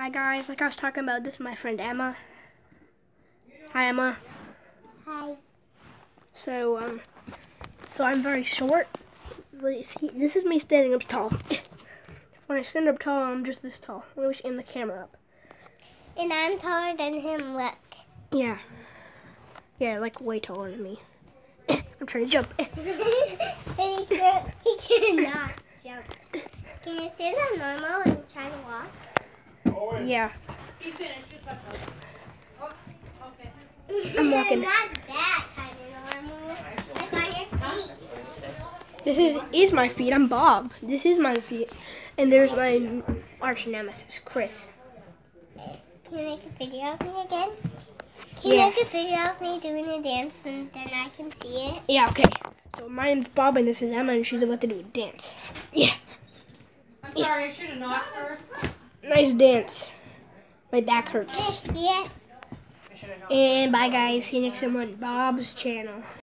Hi guys, like I was talking about, this is my friend Emma. Hi Emma. Hi. So um, so I'm very short. See, This is me standing up tall. when I stand up tall, I'm just this tall. Let me aim the camera up. And I'm taller than him, look. Yeah. Yeah, like way taller than me. I'm trying to jump. but he can't, he cannot jump. Can you stand up normal on your feet. This is is my feet. I'm Bob. This is my feet. And there's my arch nemesis, Chris. Can you make a video of me again? Can you Yeah. make a video of me doing a dance and then I can see it? Yeah, okay. So my name's Bob and this is Emma and she's about to do a dance. Yeah. I'm sorry. I should have knocked first. Nice dance. My back hurts. Yeah. I should have knocked. And bye guys. See you next time on Bob's channel.